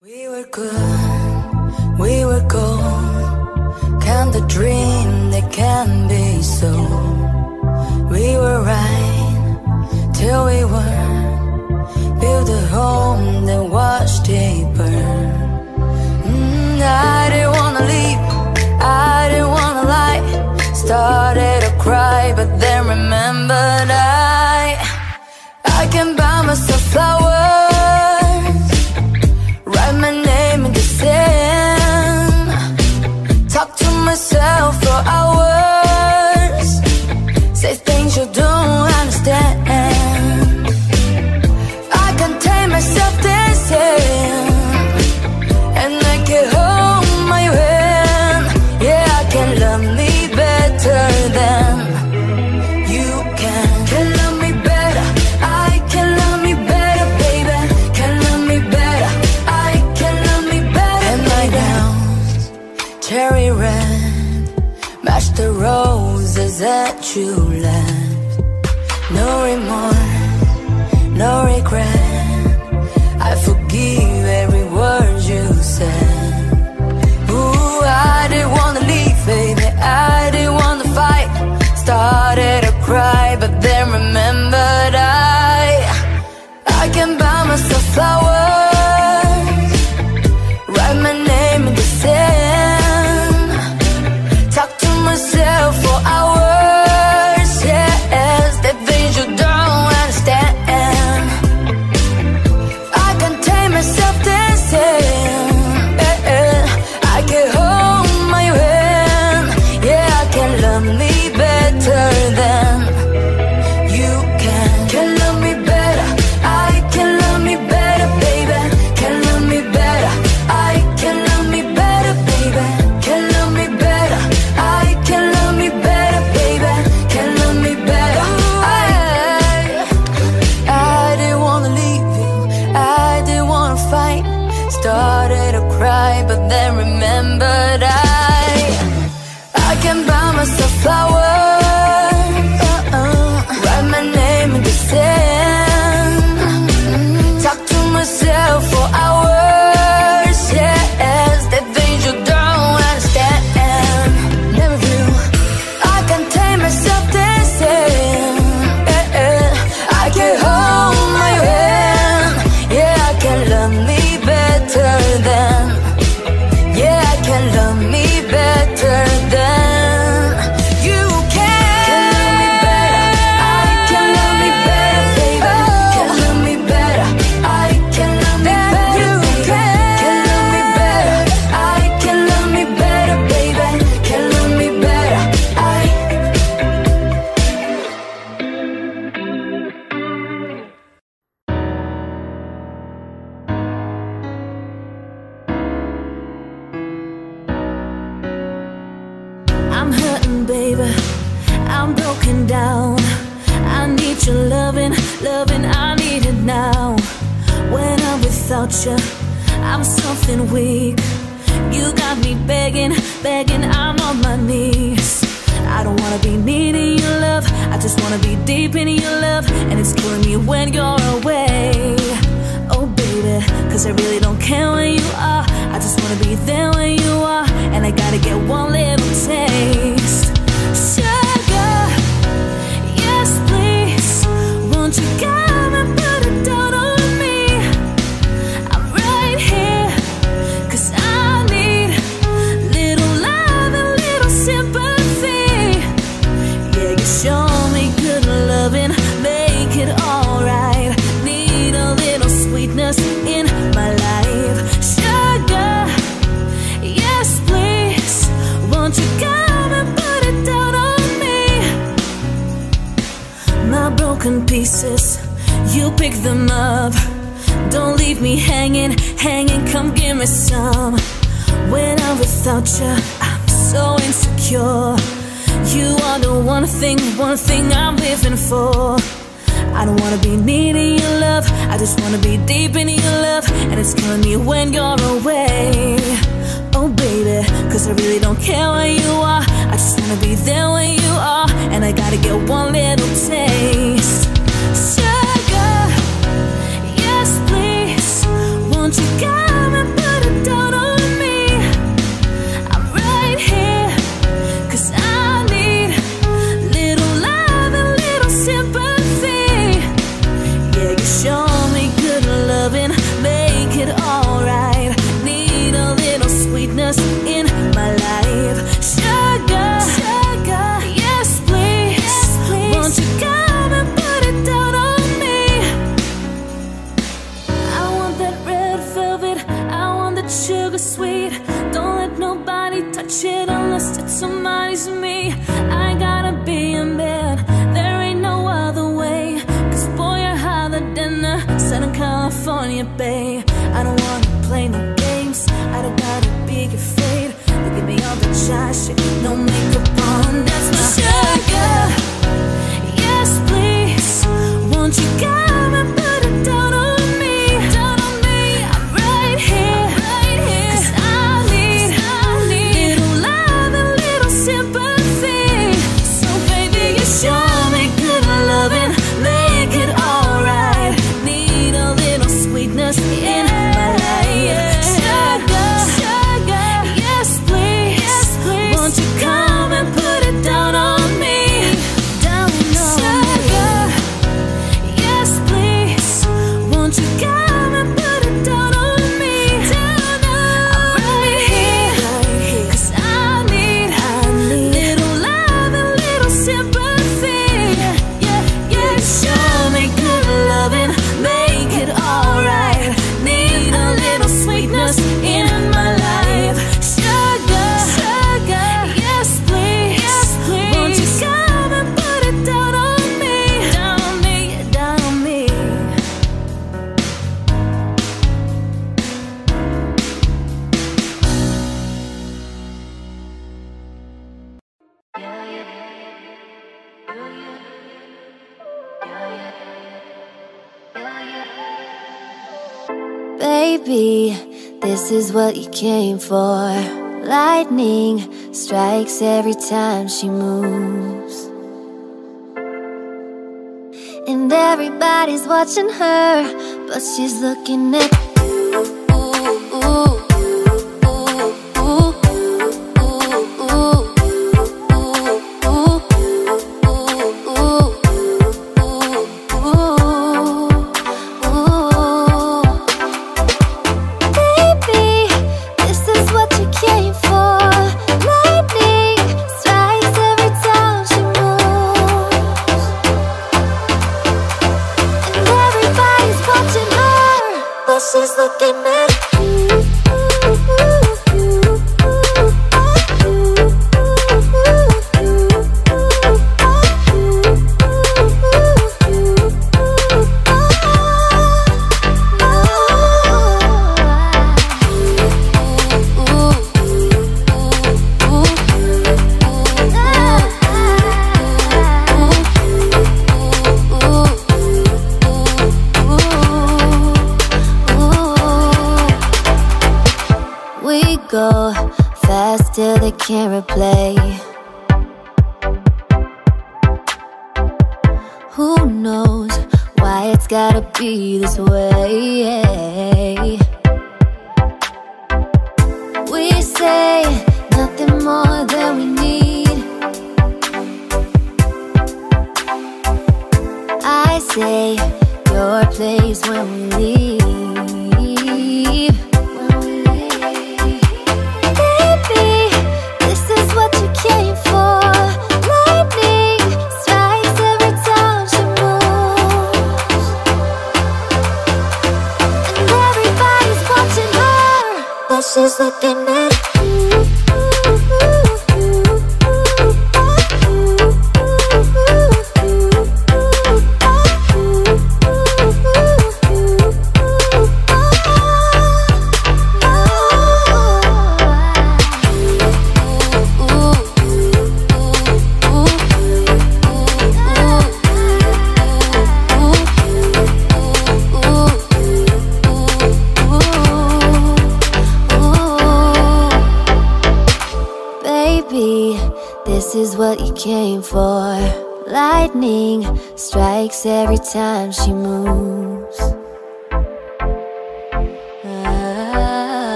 We were good, we were gold. Can the dream that can be so? We were right till we weren't. Build a home that was deeper. Mm, I didn't wanna leave, I didn't wanna lie. Started to cry, but then remembered I, I can buy myself flowers. Myself for hours. Say things you don't you left. No remorse, no regret. I forgive every word you said. Ooh, I didn't wanna leave, baby. I didn't wanna fight. Started to cry, but then remembered I, I can buy myself flowers. Deep in your love. And it's killing me when you're away. Oh, baby, cause I really don't care where you are. I just wanna be there hanging, hanging. Come give me some. When I'm without you, I'm so insecure. You are the one thing, one thing I'm living for. I don't wanna be needing your love. I just wanna be deep in your love. And it's killing me when you're away. Oh, baby, cause I really don't care where you are. I just wanna be there when you are. And I gotta get one little taste. Won't for Lightning strikes every time she moves. And everybody's watching her But she's looking at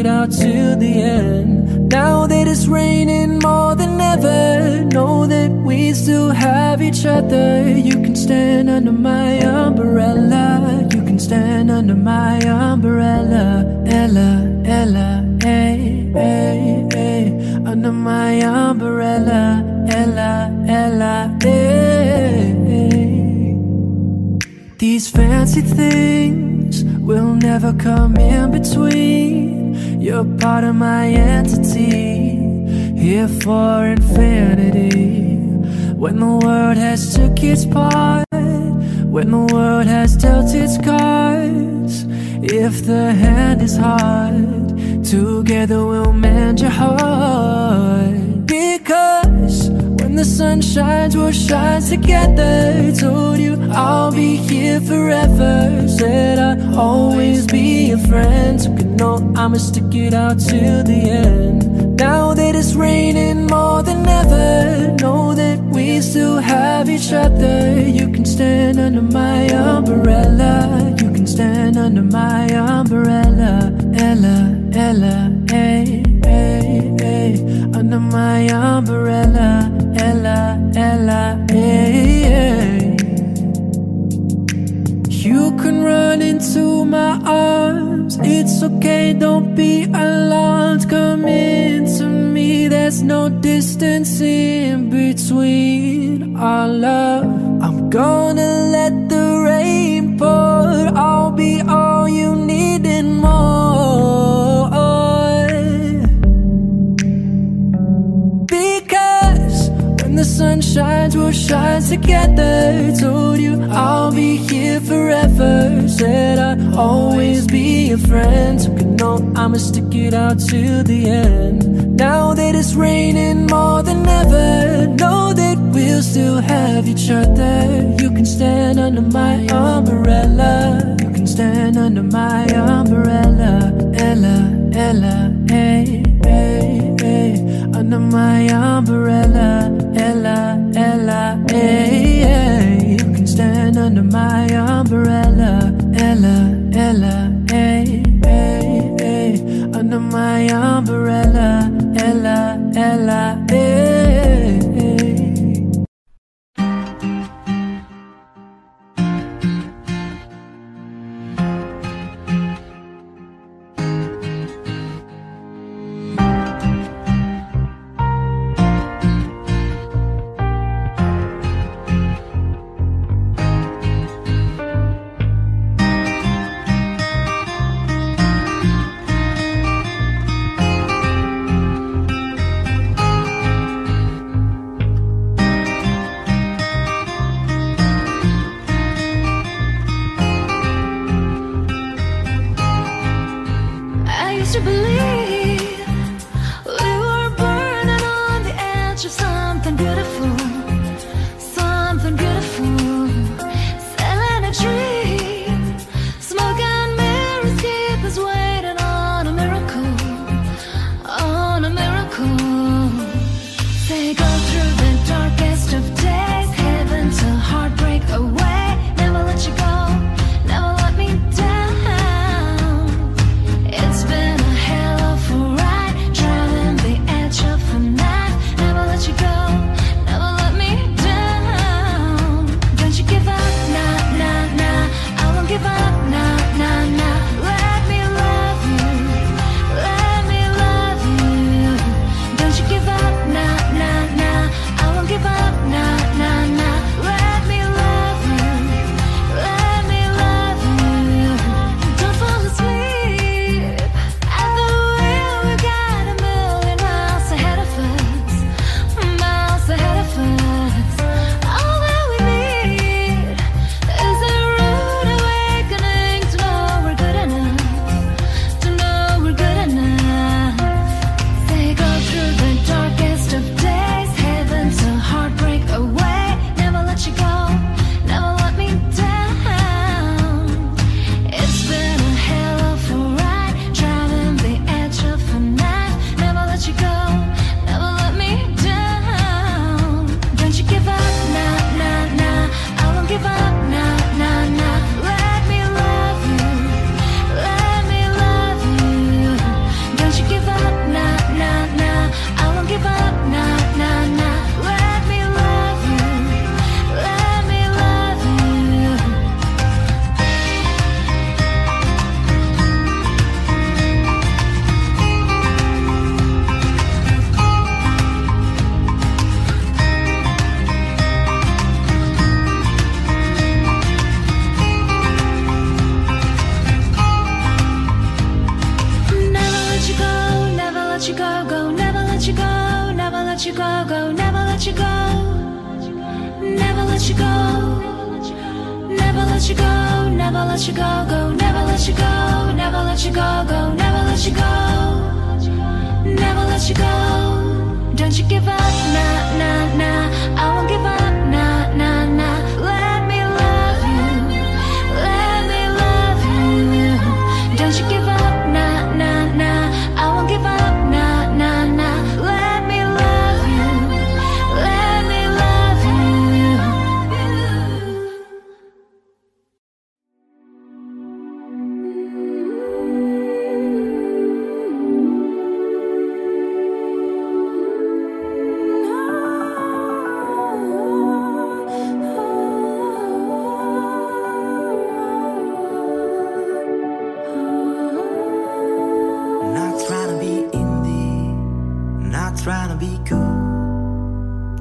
it out to the end. Now that it's raining more than ever Know that we still have each other. You can stand under my umbrella. You can stand under my umbrella. Ella, Ella, hey, hey, hey. Under my umbrella. Ella, Ella, hey, hey. These fancy things will never come in between. You're part of my entity, here for infinity. When the world has took its part, when the world has dealt its cards, if the hand is hard, together we'll mend your heart. Because when the sun shines, we'll shine together. Told you I'll be here forever. Said I'll always be your friend. So you know I'm a it out till the end. Now that it's raining more than ever Know that we still have each other. You can stand under my umbrella. You can stand under my umbrella. Ella, Ella, hey, hey, hey. Under my umbrella. Ella, Ella, hey, yeah be alarmed, come into me. There's no distance in between our love. I'm gonna let the rain pour. I'll be all you need and more. Because when the sun shines, we'll shine together. Told you I'll be here forever. Said I'd always be your friend. I'ma stick it out till the end. Now that it's raining more than ever Know that we'll still have each other. You can stand under my umbrella. You can stand under my umbrella. Ella, Ella, hey, hey, hey. Under my umbrella. Ella, Ella, hey, hey. You can stand under my umbrella. Ella, Ella, hey under my umbrella, Ella, Ella,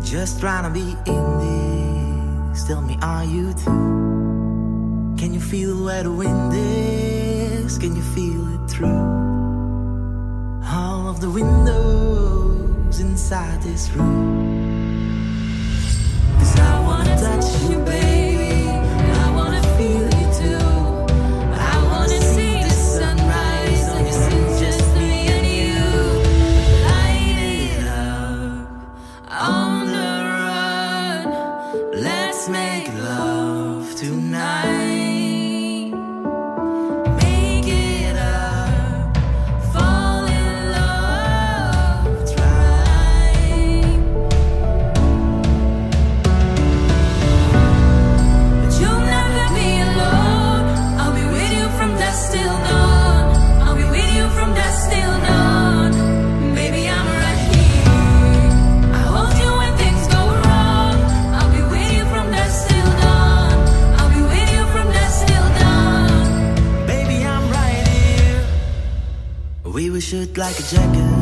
Just trying to be in this. Tell me, are you too? Can you feel where the wind is? Can you feel it through all of the windows inside this room? Cause I wanna touch you, baby. like a jacket.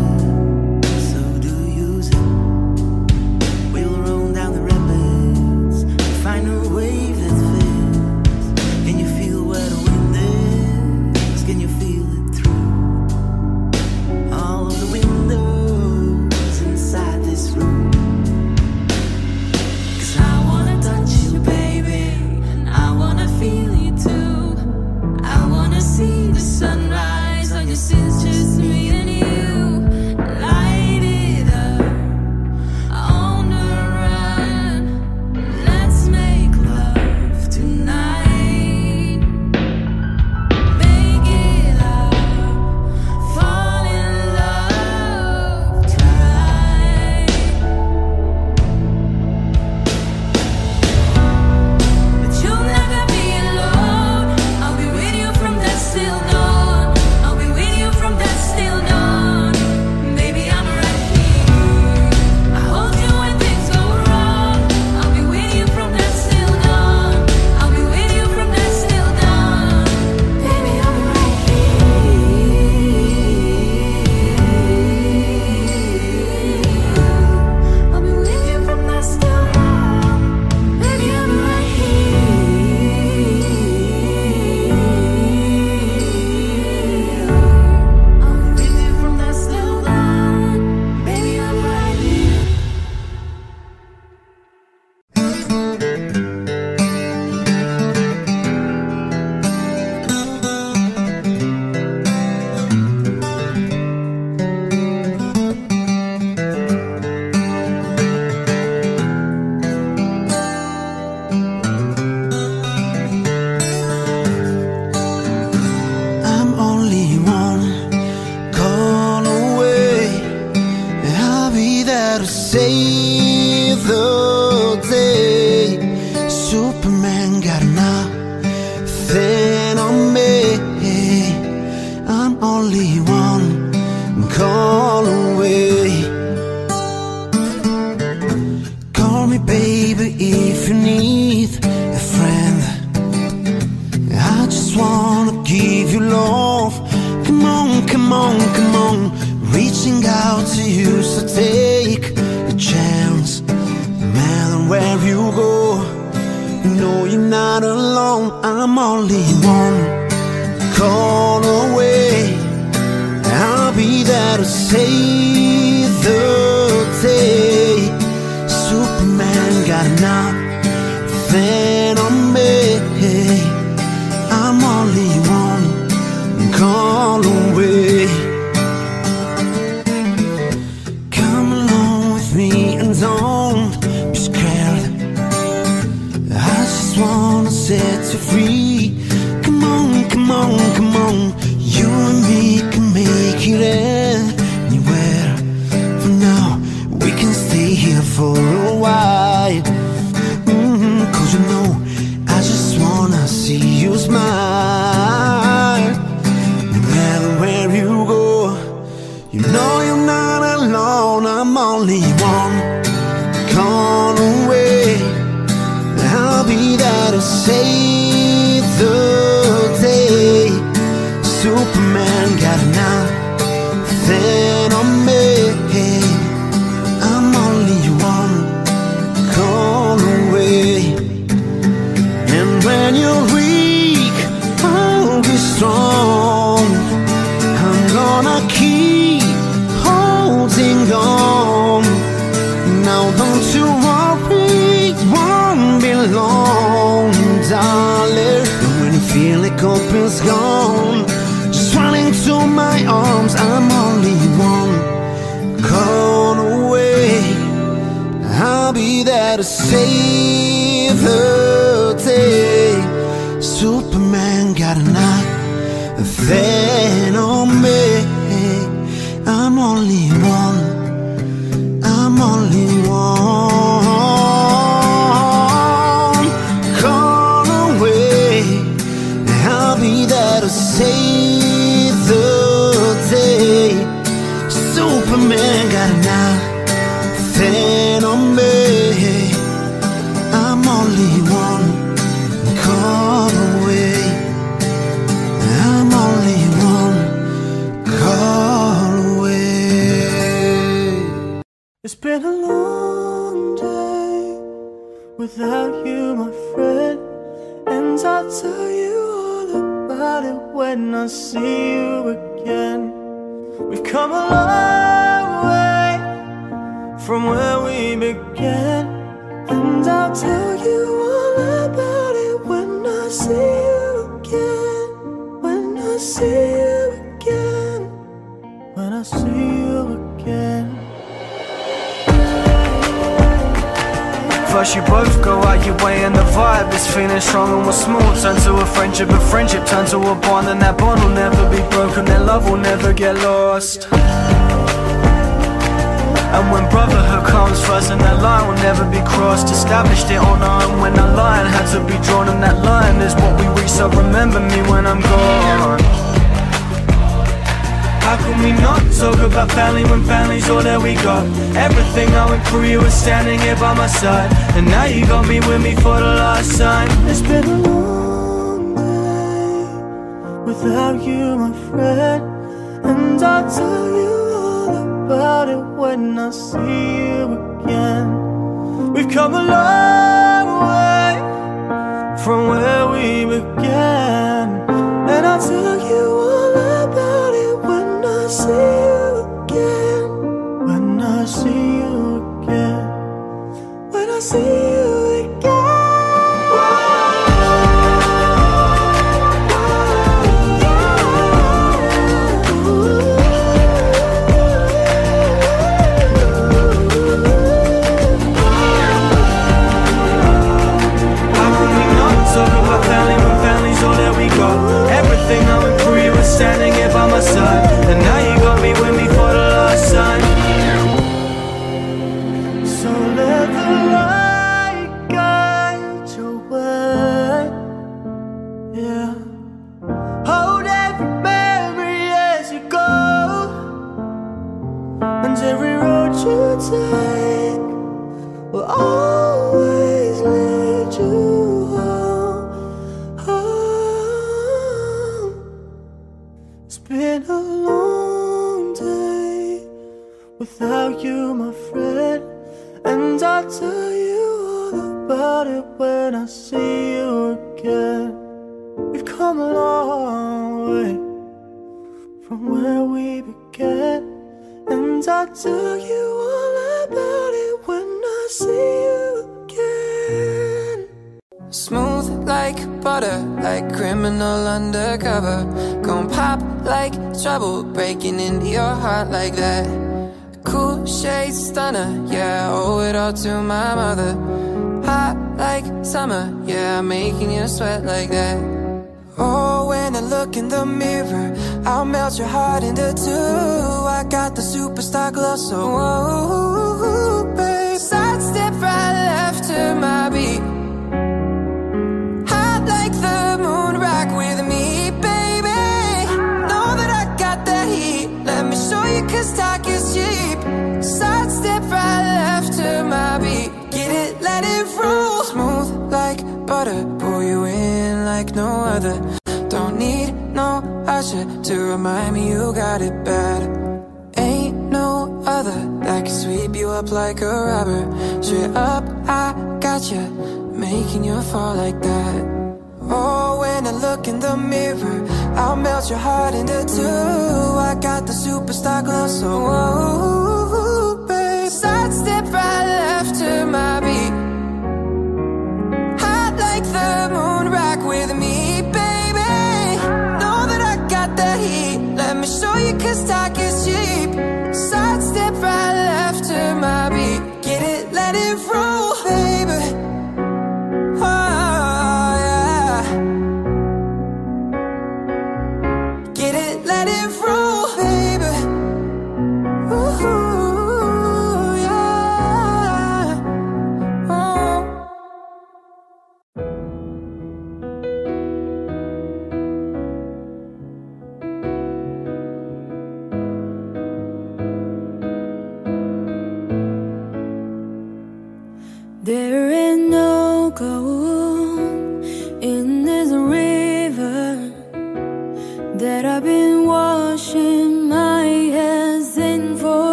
nothing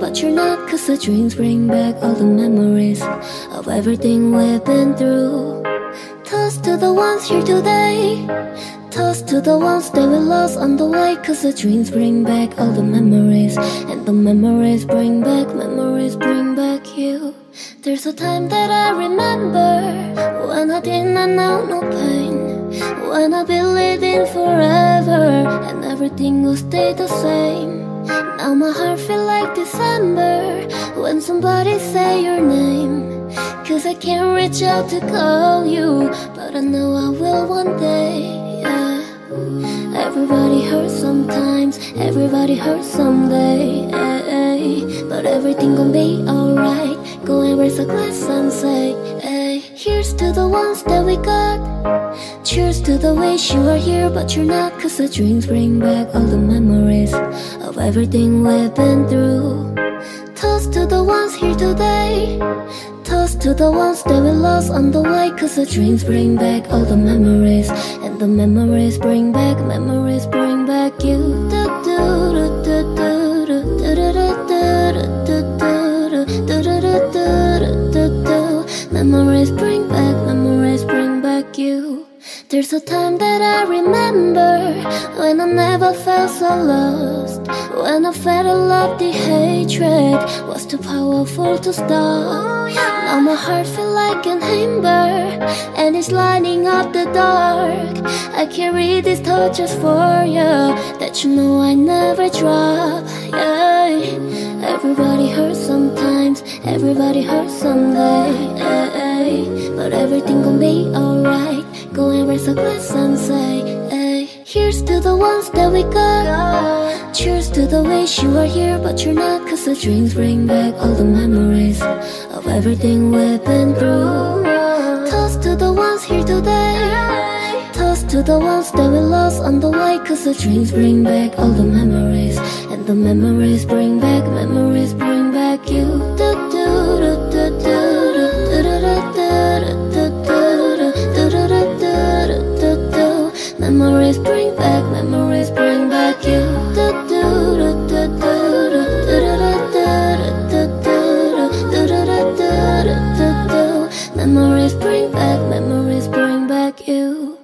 but you're not. Cause the dreams bring back all the memories of everything we've been through. Toast to the ones here today. Toast to the ones that we lost on the way. Cause the dreams bring back all the memories. And the memories bring back, memories bring back you. There's a time that I remember when I did not know no pain. When I believed in forever and everything will stay the same. Now my heart feel like December when somebody say your name. Cause I can't reach out to call you, but I know I will one day. Yeah. Everybody hurts sometimes, everybody hurts someday. But everything gon' be alright. Go and raise a glass and say, to the ones that we got. Cheers to the wish you are here, but you're not. Cause the dreams bring back all the memories of everything we've been through. Toast to the ones here today. Toast to the ones that we lost on the way. Cause the dreams bring back all the memories. And the memories bring back, memories bring back you. Do, do, There's a time that I remember when I never felt so lost. When I felt a love, the hatred was too powerful to stop. Now my heart feel like an ember and it's lighting up the dark. I carry these torches for you that you know I never drop. Yeah. Everybody hurts sometimes, everybody hurts someday. But everything gon' be alright. Go and raise a glass and say, hey, here's to the ones that we got. Cheers to the wish you are here, but you're not. Cause the dreams bring back all the memories of everything we've been through. Toast to the ones here today. Toast to the ones that we lost on the way. Cause the dreams bring back all the memories. And the memories bring back, memories bring back you. Bring back, memories bring back you. Do, do, do, do, do, do, do, do, do, do. Memories bring back, memories bring back you.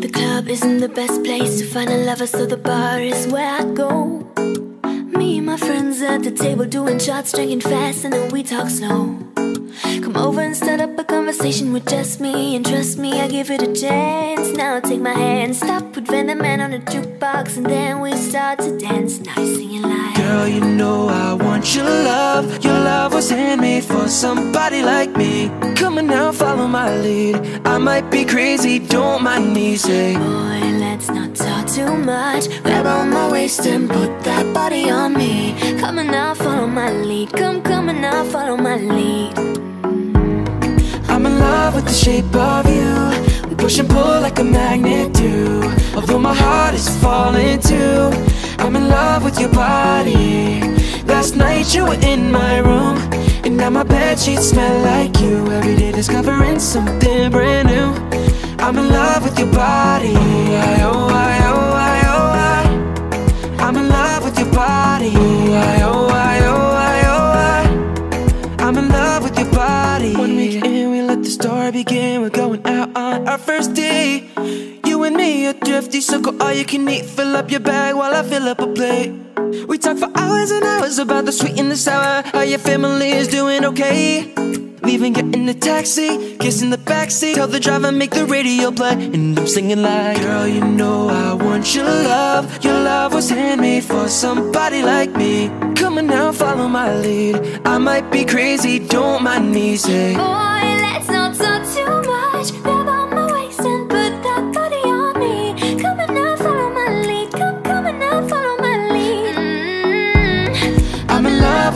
The club isn't the best place to find a lover, so the bar is where I go. My friends at the table doing shots, drinking fast, and then we talk slow. Come over and start up a conversation with just me, and trust me, I give it a chance. Now take my hand, stop, put the Man on the jukebox, and then we start to dance. Now you're singing like. Girl, you know I want your love. Your love was handmade for somebody like me. Come on now, follow my lead. I might be crazy, don't mind me. Say, Boy, let's not talk too much. Grab on my waist and put that body on me. Come on now, follow my lead. Come, come on now, follow my lead. I'm in love with the shape of you. We push and pull like a magnet do. Although my heart is falling too. I'm in love with your body. Last night you were in my room. And now my bed sheets smell like you. Every day discovering something brand new. I'm in love with your body. I, oh, I, oh, I, oh, I. I'm in love with your body. I, oh, I, are thrifty, go all you can eat. Fill up your bag while I fill up a plate. We talk for hours and hours about the sweet and the sour. How your family is doing okay. Leaving, get in the taxi, kiss in the backseat. Tell the driver, make the radio play. And I'm singing like, Girl, you know I want your love. Your love was handmade for somebody like me. Come on now, follow my lead. I might be crazy, don't mind me. Say, Boy, let's not talk too much.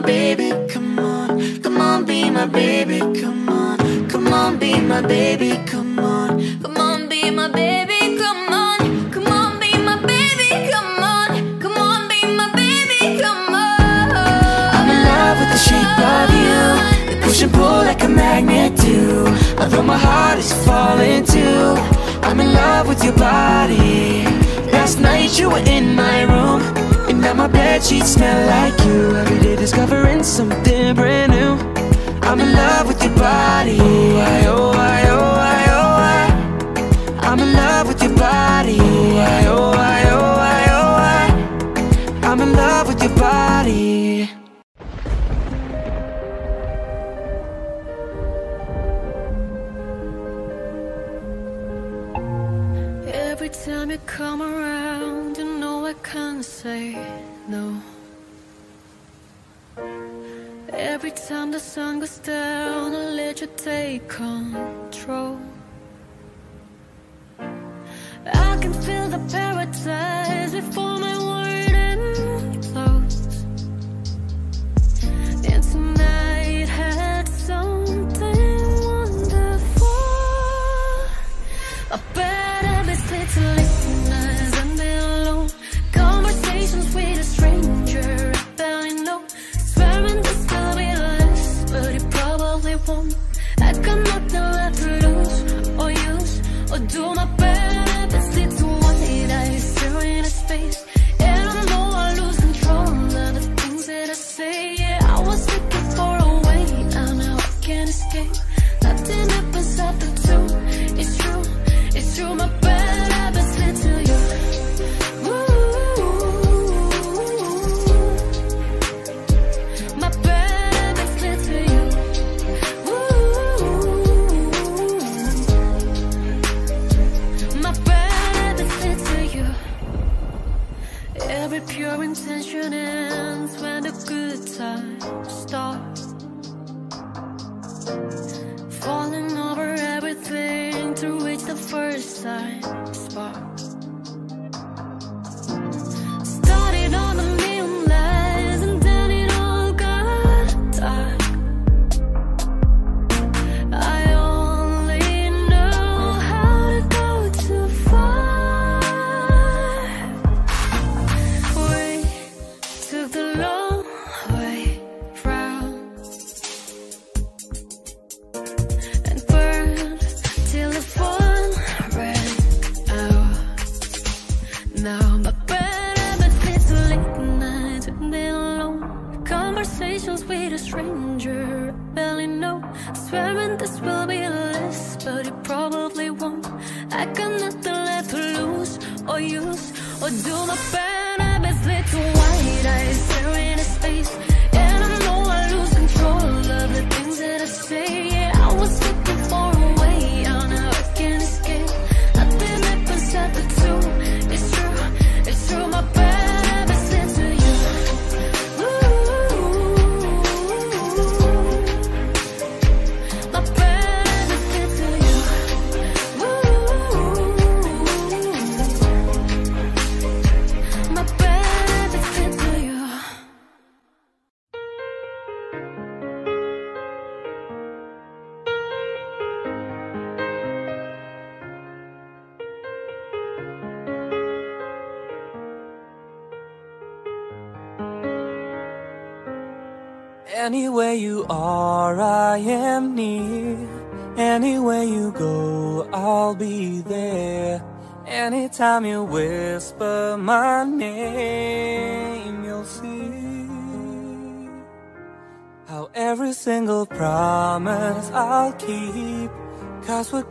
baby, come on. Come on, be my baby, come on. Come on, be my baby, come on. Come on, be my baby, come on. Come on, be my baby, come on. Come on, be my baby, come on. I'm in love with the shape of you We push and pull like a magnet do Although my heart is falling too I'm in love with your body Last night you were in my room now my bed sheets smell like you. Every day discovering something brand new. I'm in love with your body. Why, oh, why, oh, Every time the sun goes down, I let you take control. I can feel the paradise before my word implodes. And tonight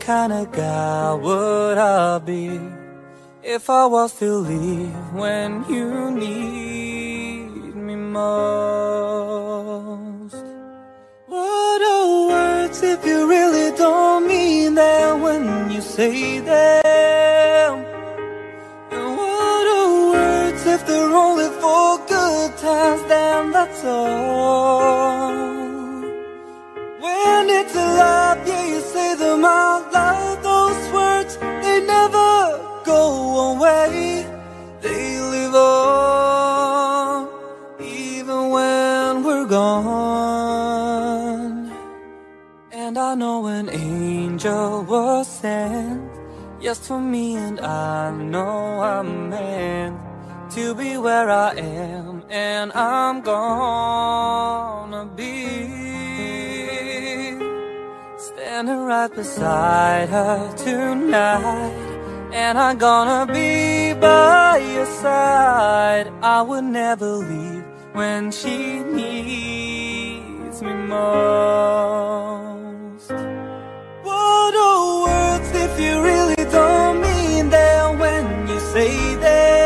kind of guy would I be if I was to leave when you need me most? What are words if you really don't mean them when you say them? And what are words if they're only for good times? Then that's all. When it's a love, yeah, you say them out loud. Those words, they never go away. They live on, even when we're gone. And I know an angel was sent just for me, and I know I'm meant to be where I am, and I'm gonna be standing right beside her tonight. And I'm gonna be by your side. I would never leave when she needs me most. What are words if you really don't mean them when you say them?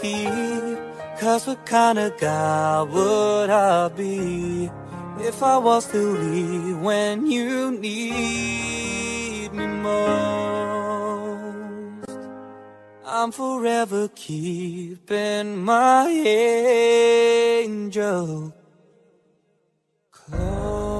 Keep. Cause what kind of guy would I be if I was to leave when you need me most? I'm forever keeping my angel close.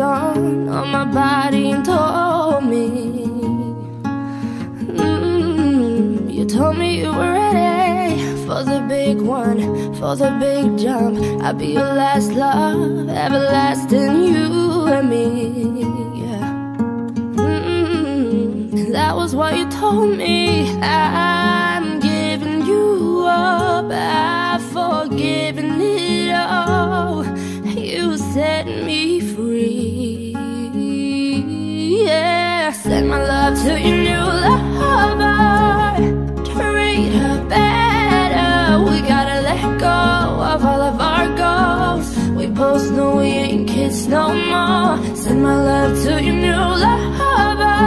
On on my body and told me. Mm, you told me you were ready for the big one, for the big jump. I'd be your last love, everlasting you and me. Mm, that was what you told me. I'm giving you up. I've Send my love to your new lover. Treat her better. We gotta let go of all of our goals. We both know we ain't kids no more. Send my love to your new lover.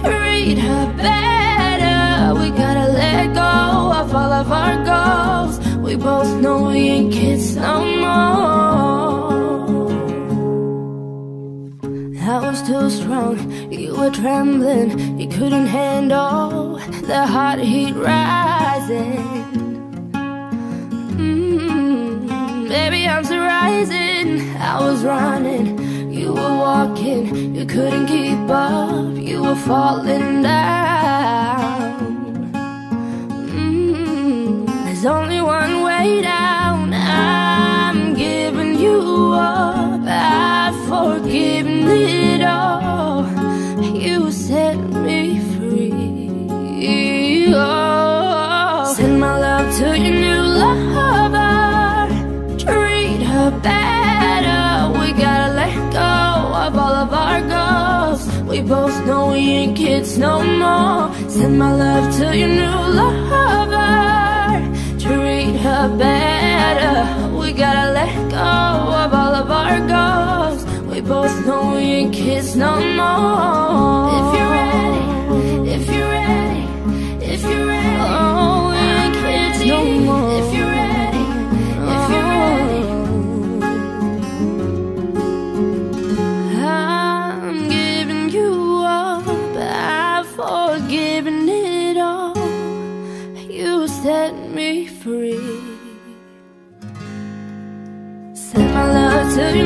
Treat her better. We gotta let go of all of our goals. We both know we ain't kids no more. I was too strong, you were trembling, you couldn't handle the hot heat rising. Mm. Baby, I'm still. I was running, you were walking, you couldn't keep up, you were falling down. kids no more. Send my love to your new lover Treat her better. We gotta let go of all of our goals. We both know we ain't kids no more. If you're ready, if you're ready, if you're ready. Oh, we ain't kids no more. turn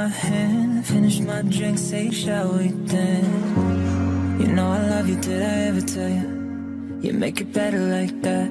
my hand Finish my drink, say shall we dance? You know I love you, did I ever tell you? You make it better like that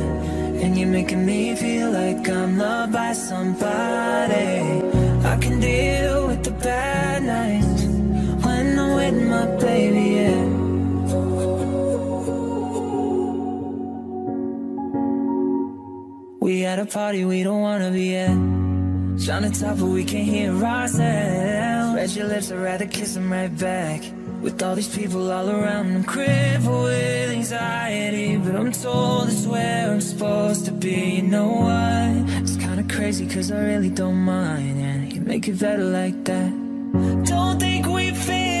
You're making me feel like I'm loved by somebody. I can deal with the bad nights when I'm with my baby, yeah. We at a party we don't wanna be at. Trying to talk, but we can't hear ourselves. Red your lips, I'd rather kiss them right back. With all these people all around, I'm crippled with anxiety. But I'm told it's where I'm supposed to be. You know what? It's kinda crazy, cause I really don't mind. And you make it better like that. Don't think we fit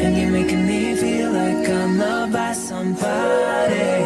And you're making me feel like I'm loved by somebody.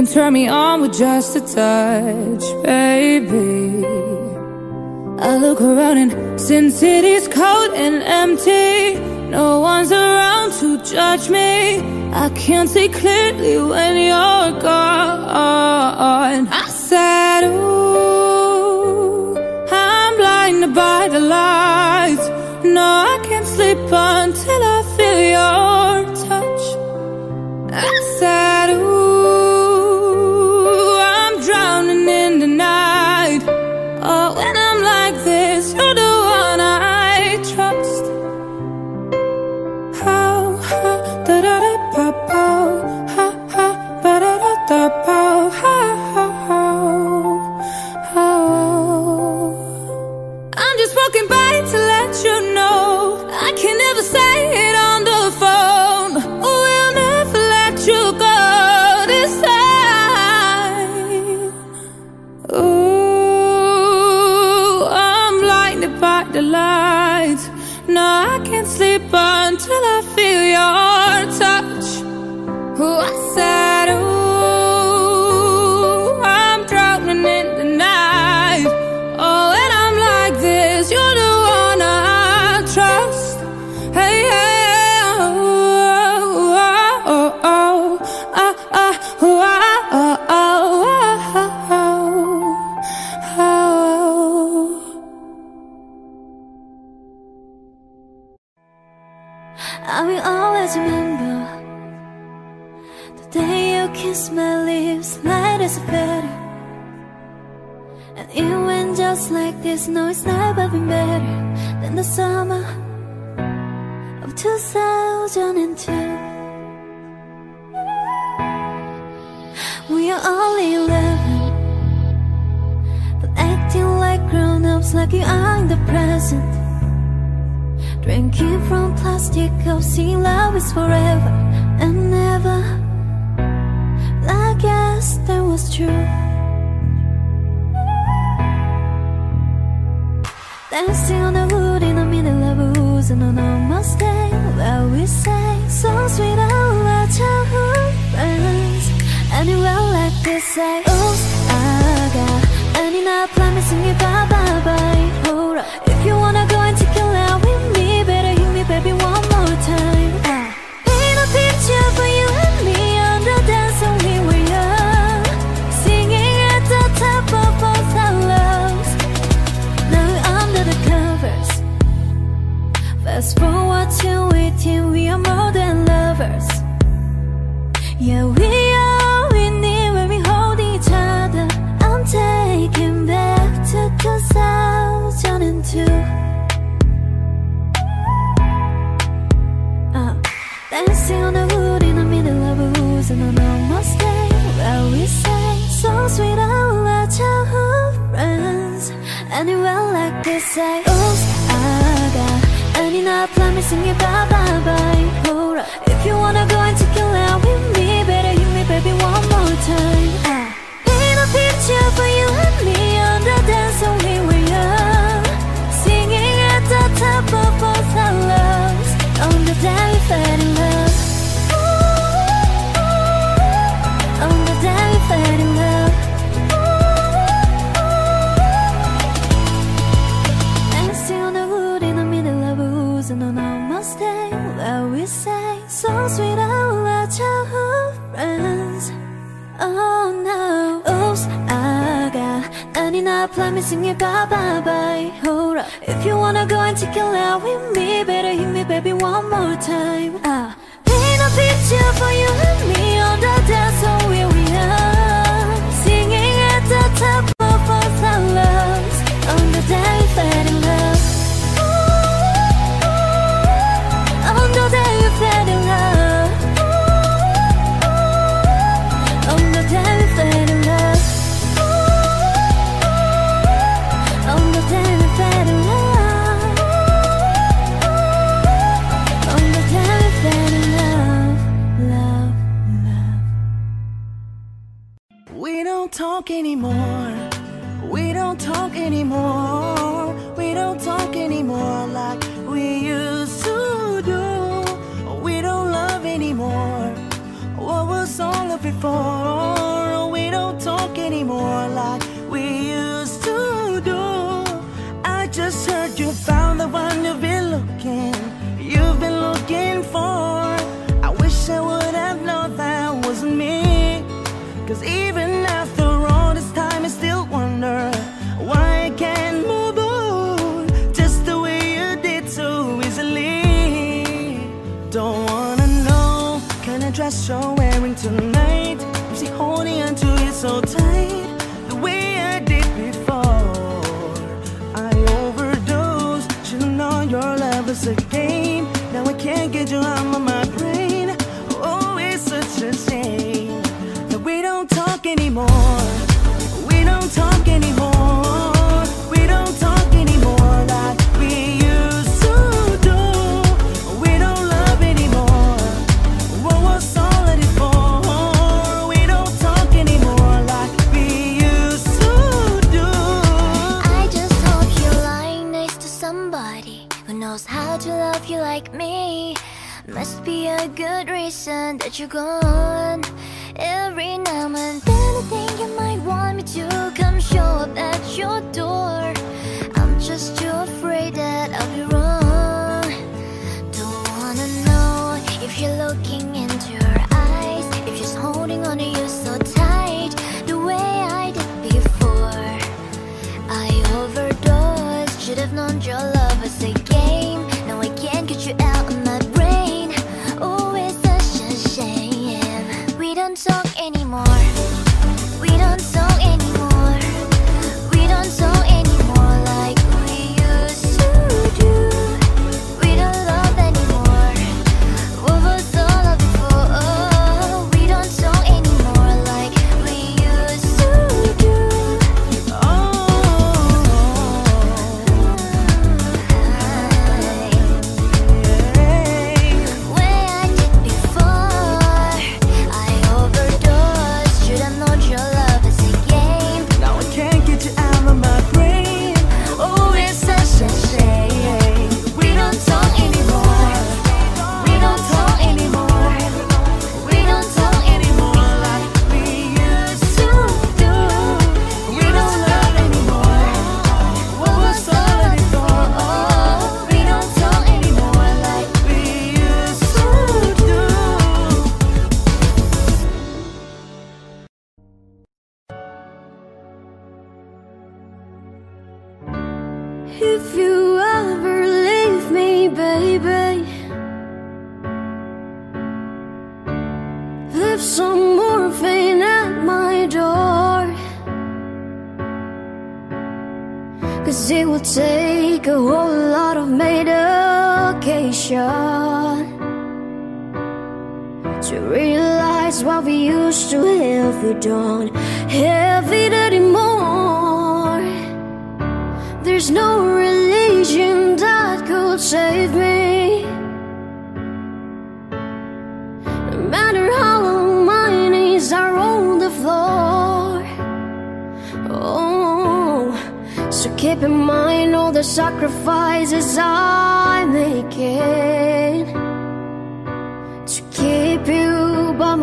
can turn me on with just a touch, baby. I look around and since it is cold and empty, no one's around to judge me. I can't see clearly when you're gone. I said, Ooh, I'm blinded by the lights. No, I can't sleep until I.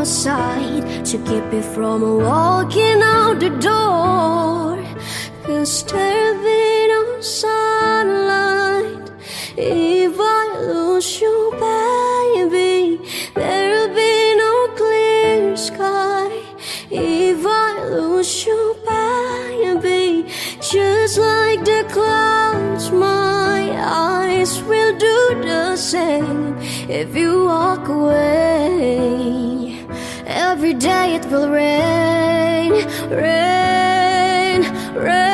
side to keep me from walking out the door. Cause standing no sunlight, if I lose you, baby, there'll be no clear sky. If I lose you, baby, just like the clouds, my eyes will do the same if you walk away. Every day it will rain, rain, rain.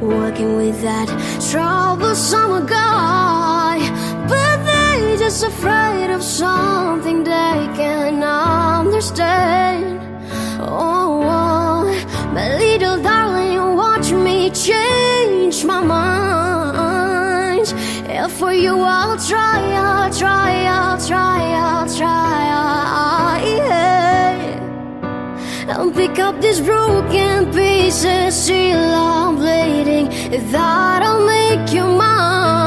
working with that troublesome guy. But they're just afraid of something they can understand. Oh, oh, my little darling, watch me change my mind. If for you I'll try, I'll try, I'll try, I'll try. I'll pick up these broken pieces till I'm laid that'll make you mine.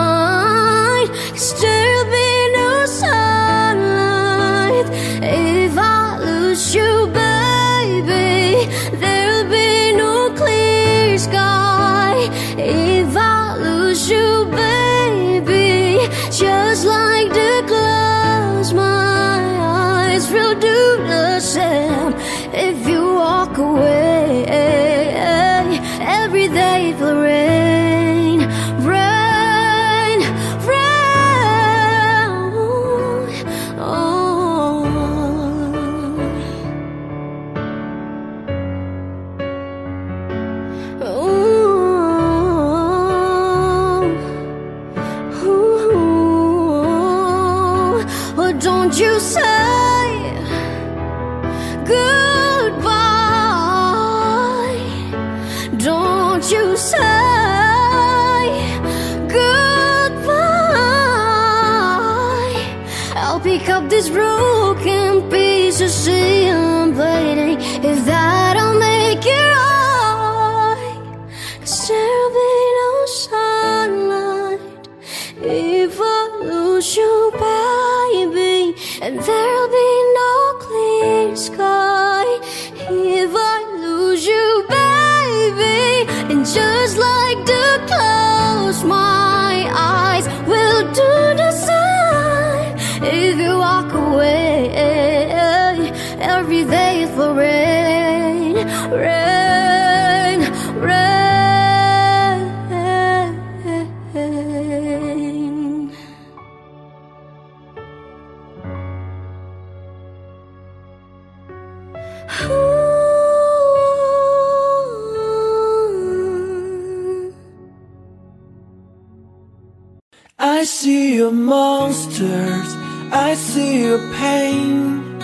rules see your pain.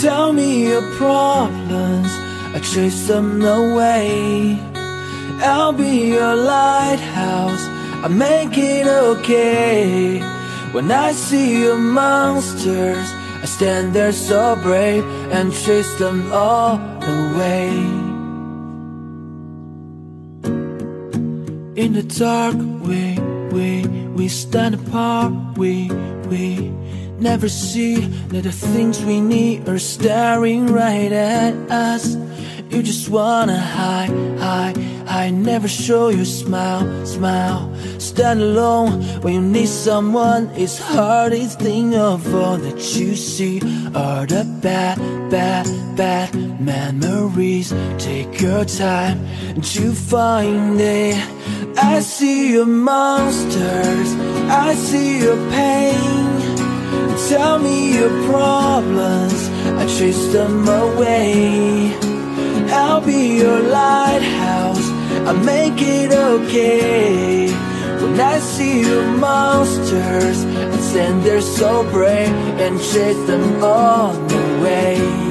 Tell me your problems. I chase them away I'll be your lighthouse. I make it okay. When I see your monsters I stand there so brave And chase them all away In the dark we, we, we stand apart. We, we never see that the things we need are staring right at us. You just wanna hide, hide, hide, never show your smile, smile. Stand alone when you need someone. It's hard to think of all that you see are the bad, bad, bad memories. Take your time to find it. I see your monsters, I see your pain tell me your problems. I chase them away. I'll be your lighthouse. I make it okay. When I see your monsters I stand there so brave And chase them all away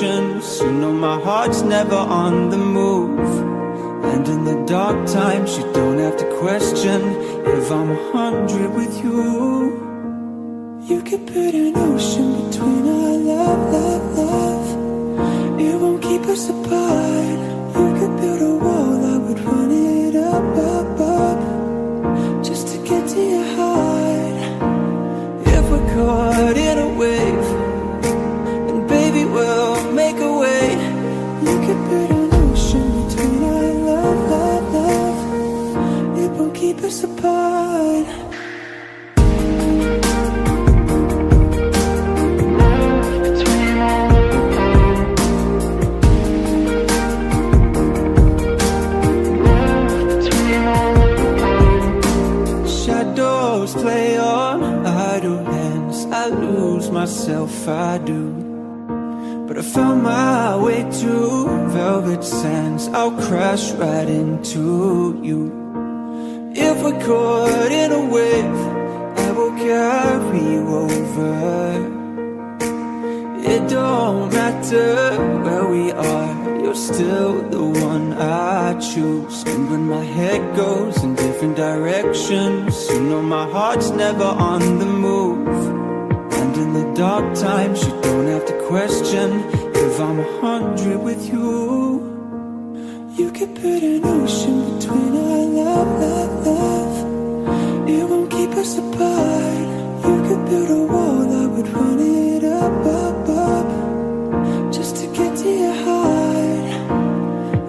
directions, you know my heart's never on the move. And in the dark times, you don't have to question if I'm a hundred with you. You could put an ocean between our love, love, love. It won't keep us apart. Play on idle hands. I lose myself, I do. But I found my way to velvet sands. I'll crash right into you. We're caught in a wave, I will carry you over. It don't matter where we are, you're still the one I choose. And when my head goes in different directions, you know my heart's never on the move. And in the dark times, you don't have to question if I'm a hundred with you. You could put an ocean between our love, love, love. It won't keep us apart. You could build a wall, I would run it up, up, up. Just to get to your heart.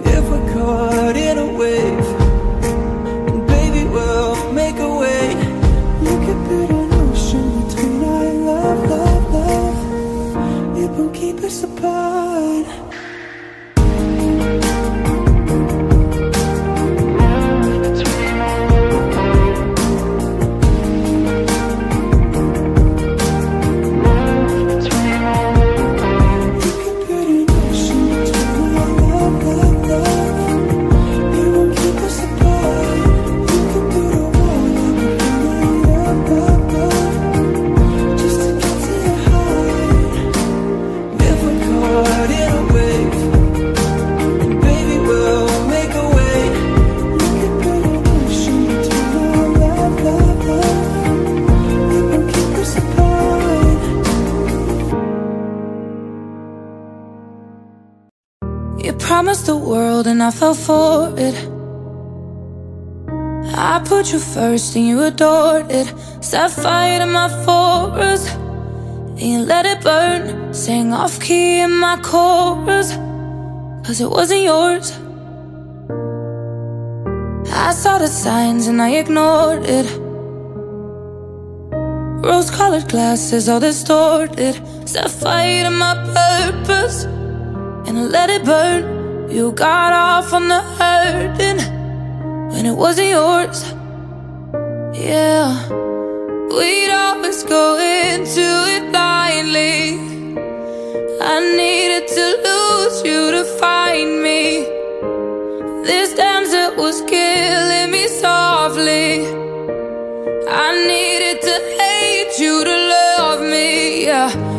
If we're caught in a wave And baby, we'll make a way. You could build an ocean between our love, love, love. It won't keep us apart. Promised the world and I fell for it. I put you first and you adored it. Set fire to my forest and you let it burn. Sang off key in my chorus, cause it wasn't yours. I saw the signs and I ignored it. Rose colored glasses, all distorted. Set fire to my purpose and let it burn. You got off on the hurting when it wasn't yours. Yeah, we'd always go into it blindly. I needed to lose you to find me. This dance it was killing me softly. I needed to hate you to love me, yeah.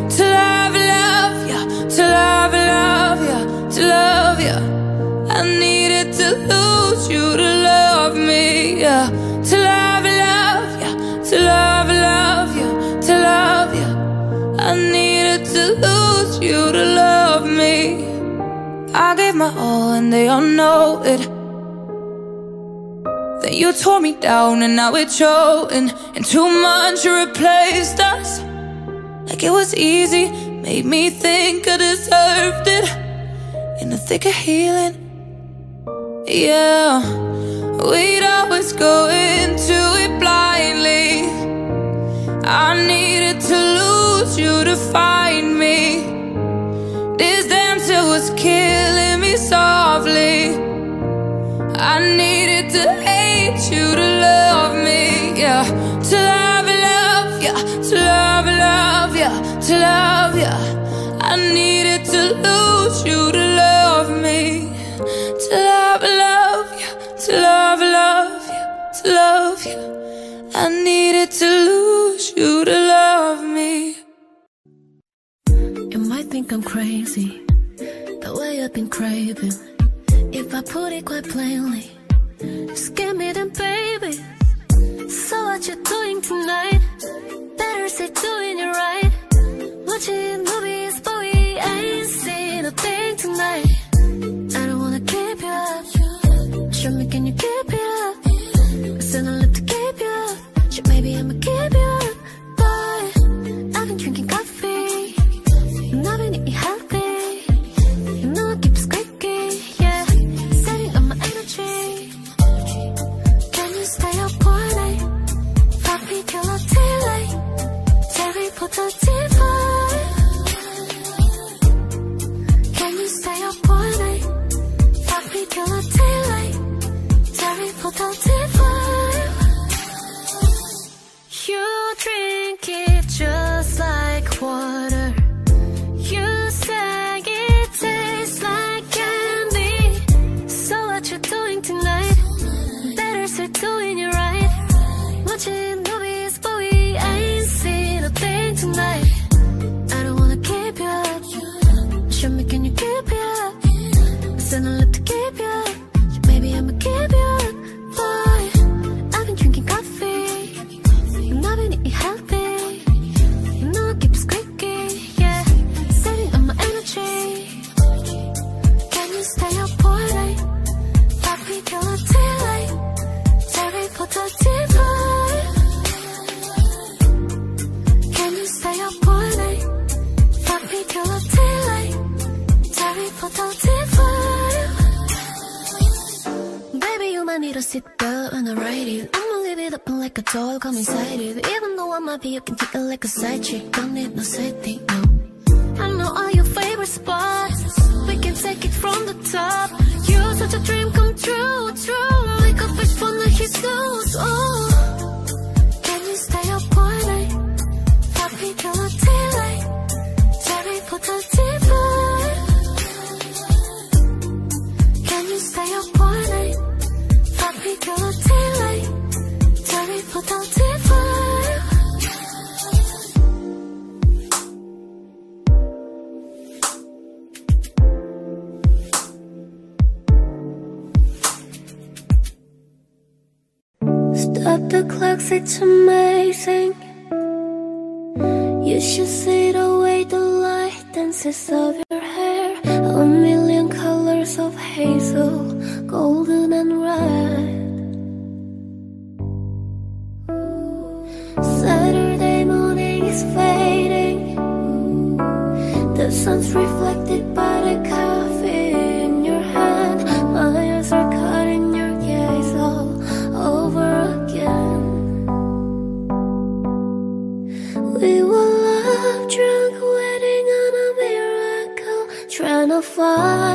To love, yeah. I needed to lose you to love me, yeah. To love, love, yeah. To love, love, yeah. To love, yeah. I needed to lose you to love me. I gave my all and they all know it. Then you tore me down and now it's showing. In two months you replaced us like it was easy. Made me think I deserved it. In the thick of healing, yeah. We'd always go into it blindly. I needed to lose you to find me. This dancer was killing me softly. I needed to hate you to love me, yeah. To love, love, yeah. To love, love, yeah. To love, yeah. I needed to lose you to To love, love, yeah. To love, you. I needed to lose you to love me. You might think I'm crazy, the way I've been craving. If I put it quite plainly, just give me them baby. So what you doing tonight? Better say doing it right. Watching movies, but we ain't seen a thing tonight. Show me, can you keep it up? I said I live to keep you up. Maybe I'ma keep you like a doll, come inside it. Even though I might be, you can take it like a side chick. Don't need no setting, no. I know all your favorite spots. We can take it from the top. You're such a dream come true, true. Like a fish from the his. Oh, up the clocks, it's amazing. You should see the way the light dances of your hair. A million colors of hazel, golden and red. Saturday morning is fading. The sun's reflected by the clouds. Trying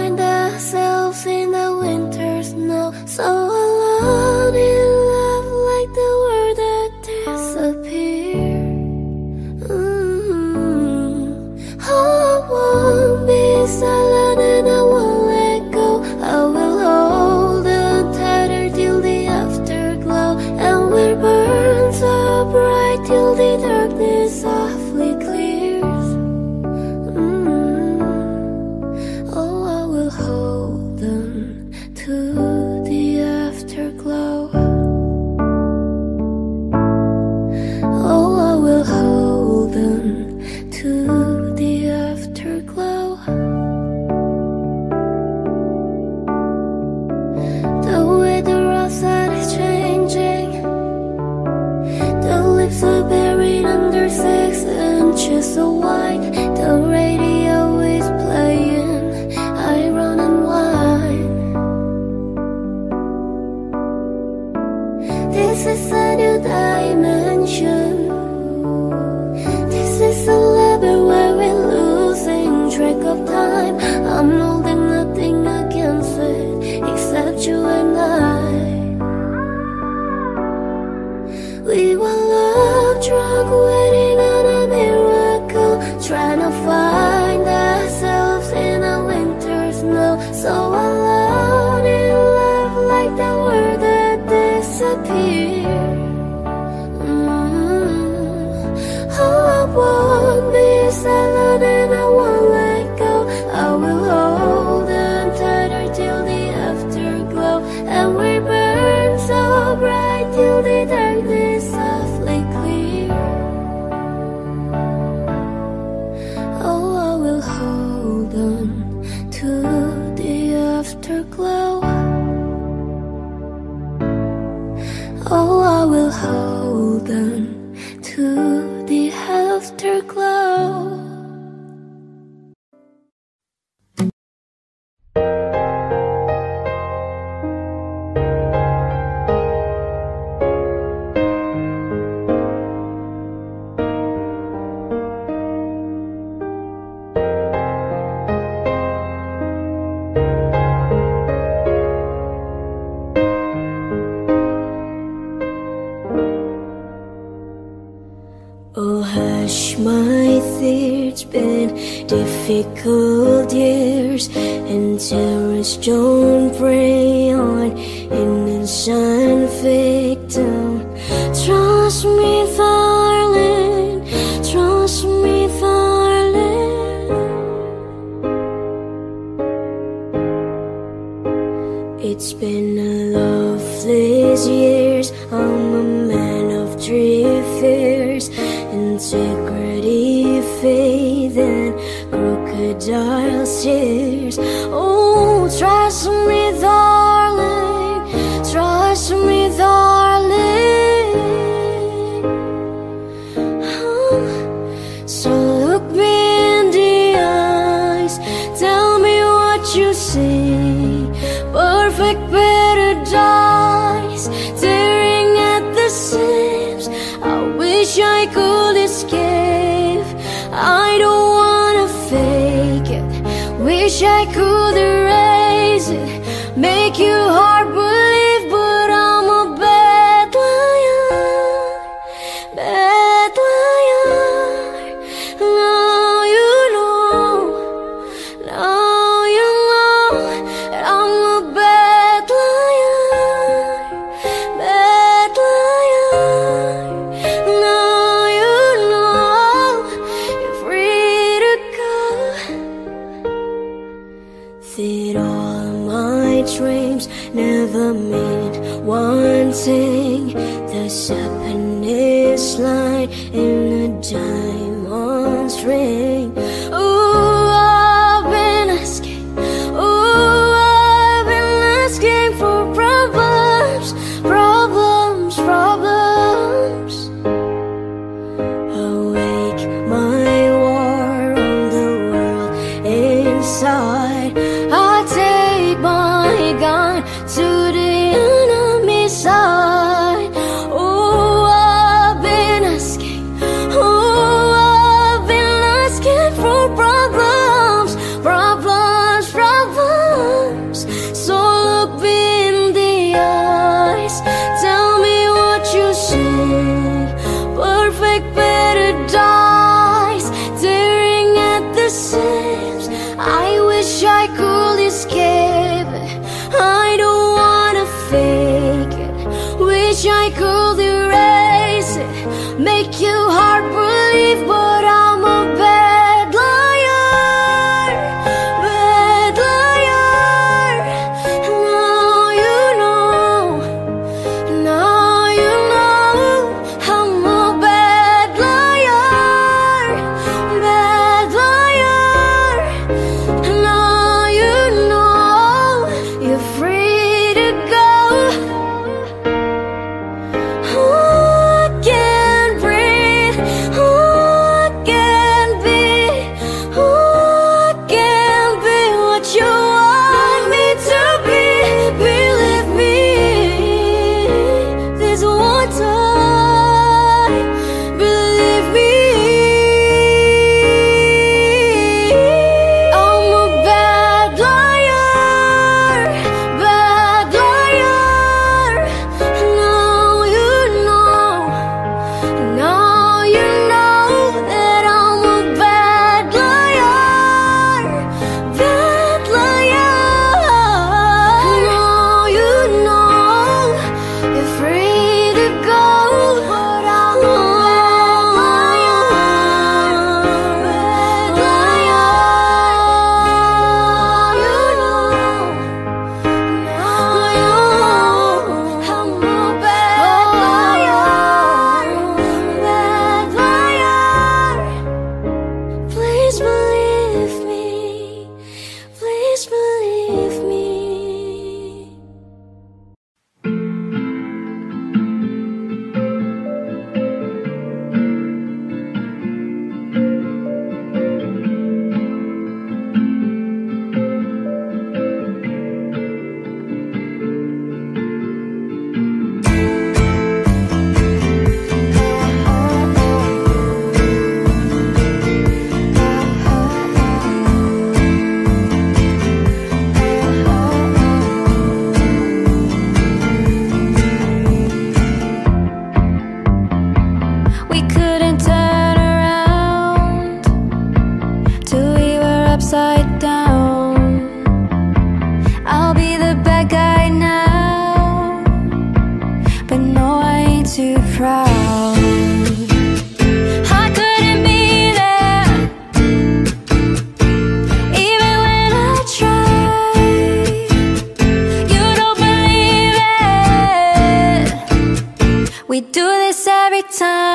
We do this every time.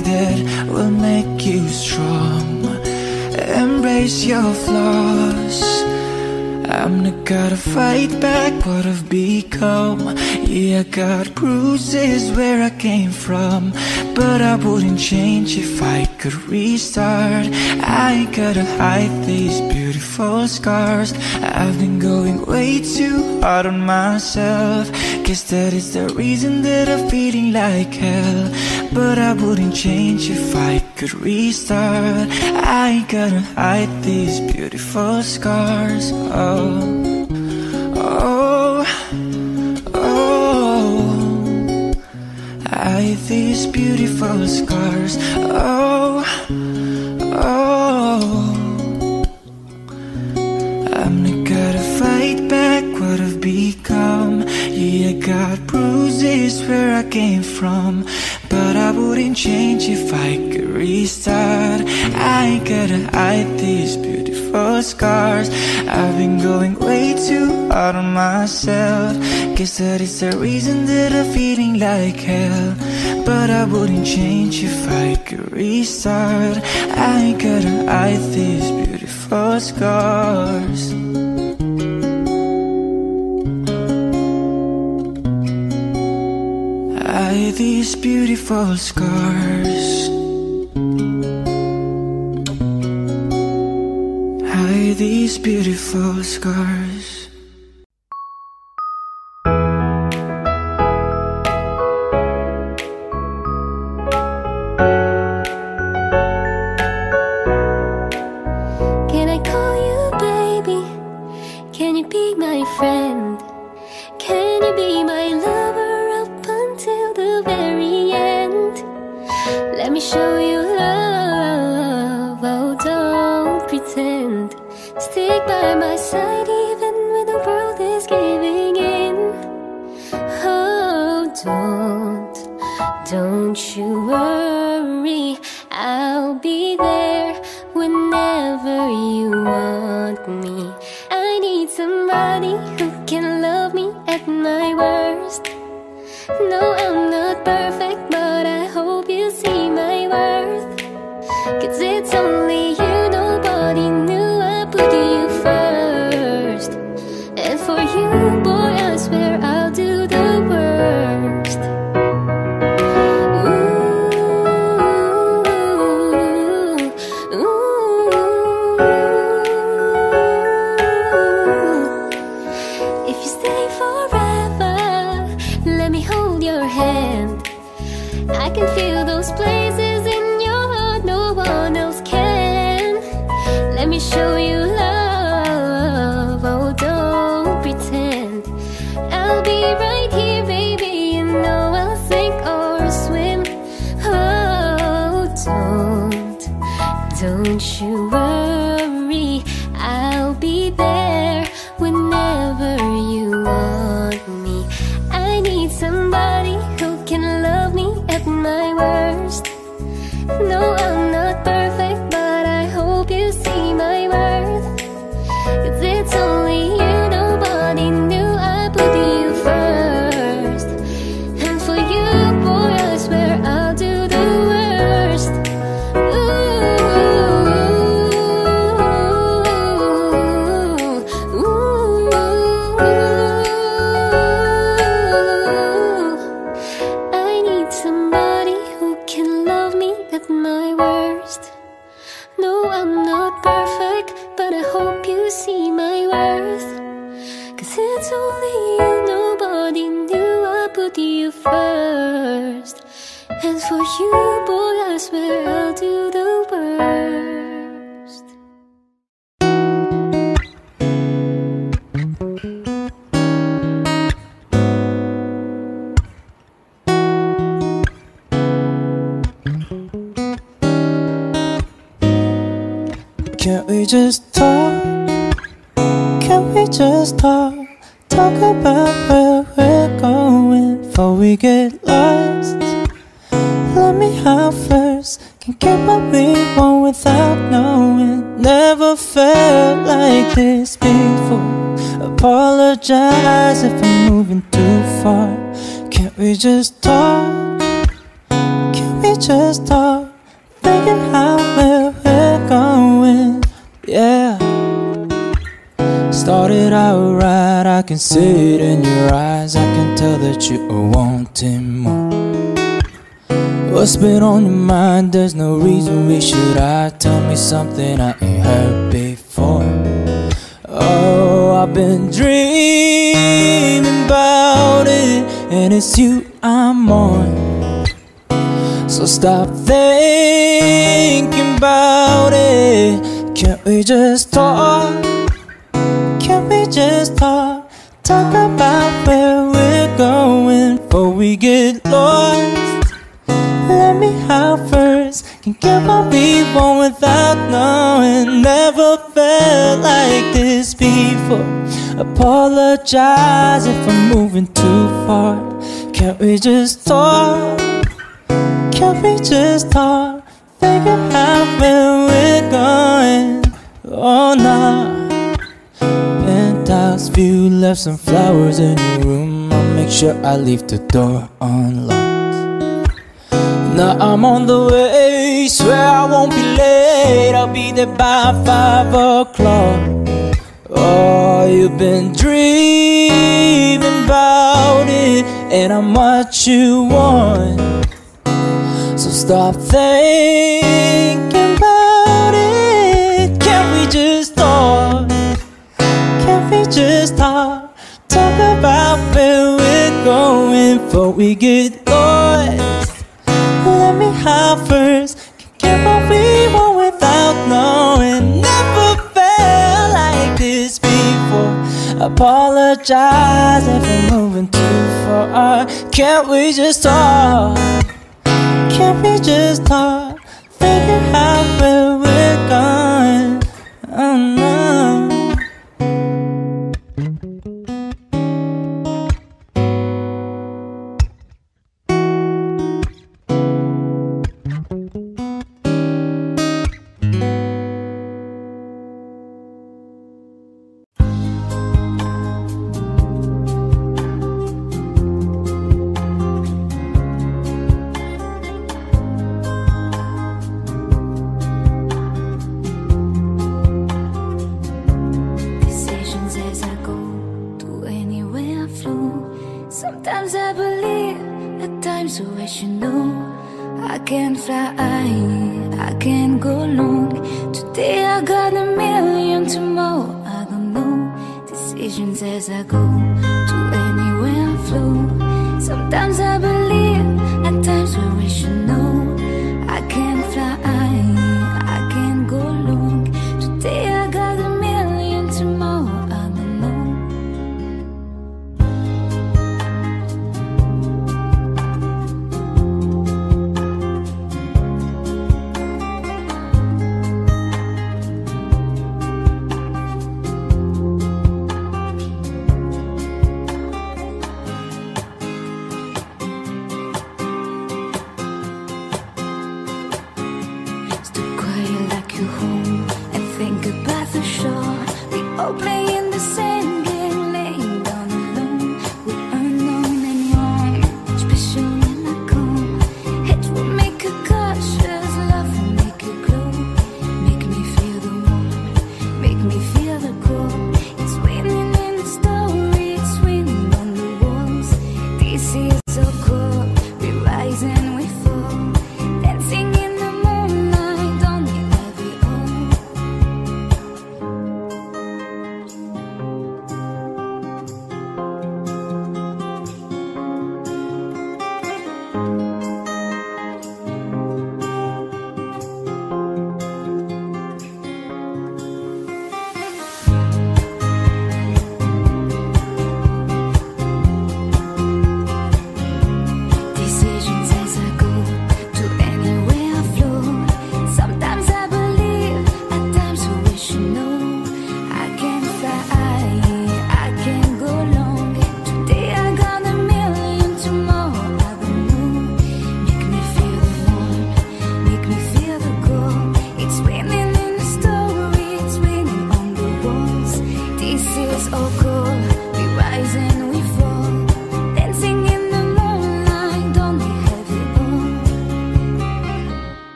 that will make you strong. Embrace your flaws. I'm not gonna fight back what I've become? Yeah, I got bruises where I came from. But I wouldn't change if I could restart. I gotta hide these beauties beautiful scars. I've been going way too hard on myself. Guess that is the reason that I'm feeling like hell. But I wouldn't change if I could restart. I ain't gonna hide these beautiful scars. Oh, oh, oh. I hide these beautiful scars. Oh. got bruises where I came from But I wouldn't change if I could restart. I ain't gonna hide these beautiful scars. I've been going way too hard on myself. Guess that is the reason that I'm feeling like hell. But I wouldn't change if I could restart. I ain't gonna hide these beautiful scars. by these beautiful scars. Hide these beautiful scars. No, I'm not perfect, but I hope you see my worth. Cause it's only you, nobody knew I put you first. And for you, boy, I swear I'll do the worst. Just talk? Can we just talk? Talk about where we're going before we get lost. Let me out first. Can get what we want without knowing. Never felt like this before. Apologize if I'm moving too far. Can't we just talk? Can we just talk? Figure out where we're going. Yeah. Started out right, I can see it in your eyes. I can tell that you are wanting more. What's been on your mind? There's no reason we should hide. Tell me something I ain't heard before. Oh, I've been dreaming about it, and it's you I'm on. So stop thinking about it. Can't we just talk? Can't we just talk? Talk about where we're going before we get lost. Let me out first. Can get what we want without knowing. Never felt like this before. Apologize if I'm moving too far. Can't we just talk? Can't we just talk? Figure out where we're going. Oh no. Penthouse view, left some flowers in your room. I'll make sure I leave the door unlocked. Now I'm on the way, swear I won't be late. I'll be there by five o'clock. Oh, you've been dreaming about it, and I'm what you want. So stop thinking just talk? Talk about where we're going before we get lost. Let me out first. Can get what we want without knowing. Never felt like this before. Apologize if I'm moving too far. Can't we just talk? Can't we just talk? Figure out where we're going.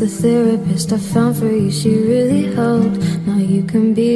the therapist I found for you. She really helped. Now you can be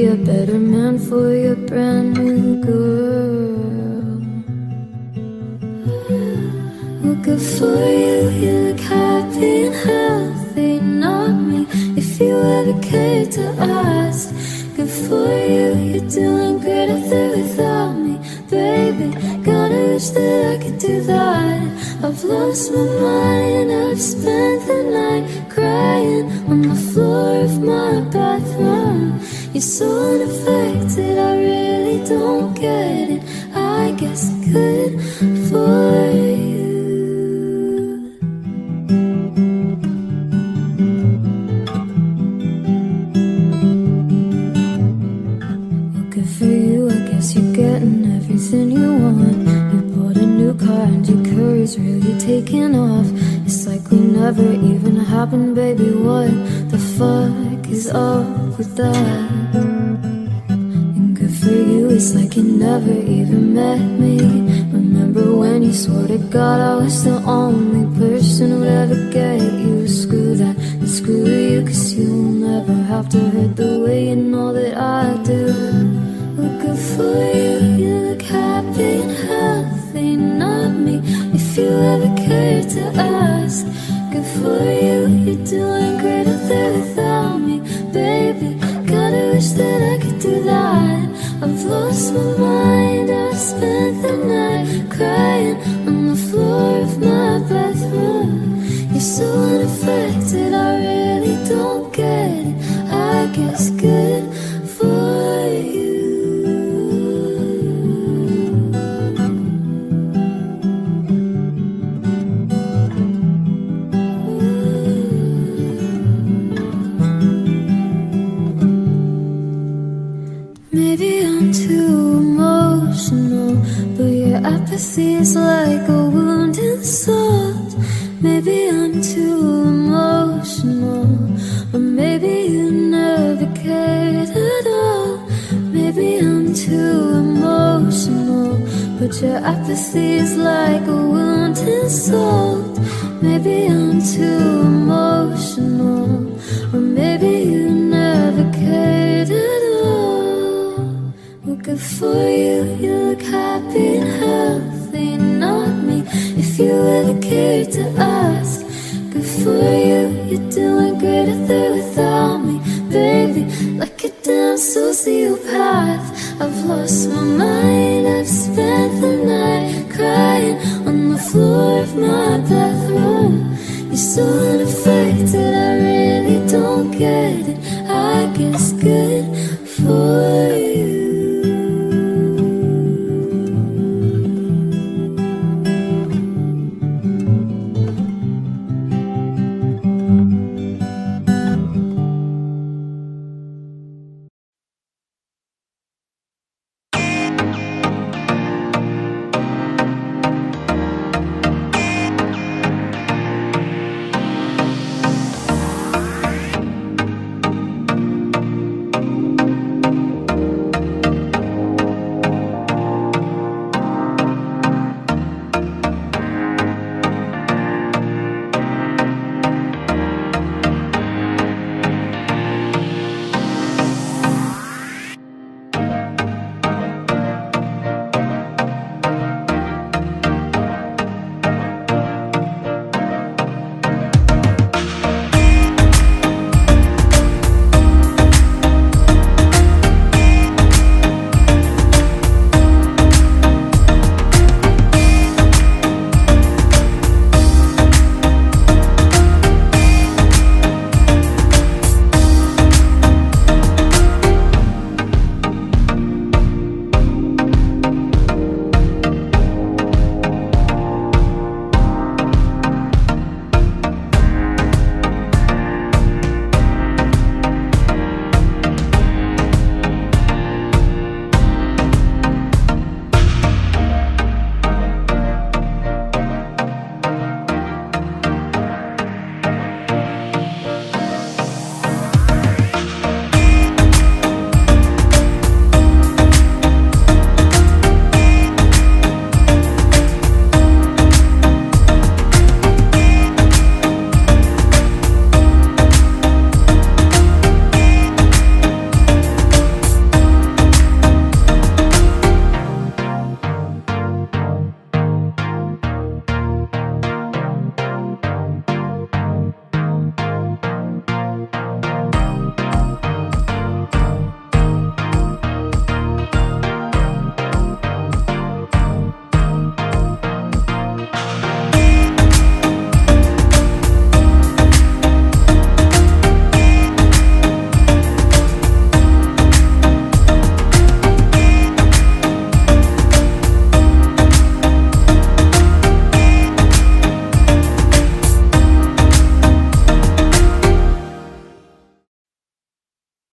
so unaffected.